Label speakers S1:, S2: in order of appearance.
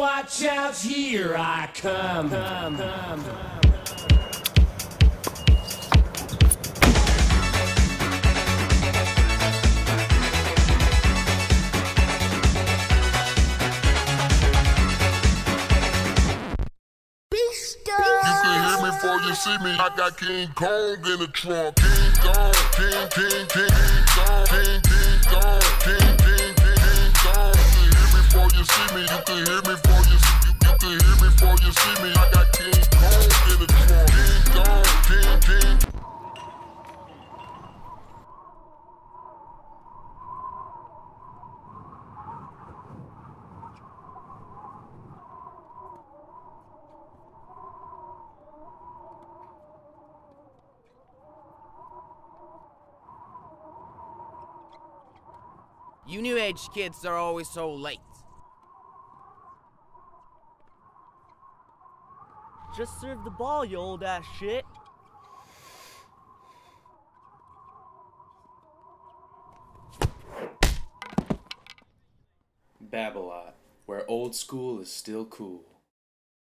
S1: Watch out, here I come. come, come, come.
S2: see me, I got King Kong in the trunk. King Kong, King, King, King, see me. You can hear me you see you, you can hear me you see me. I got King in the trunk. King King, King.
S3: You new age kids are always so late.
S4: Just serve the ball, you old ass shit.
S5: Babolat, where old school is still cool.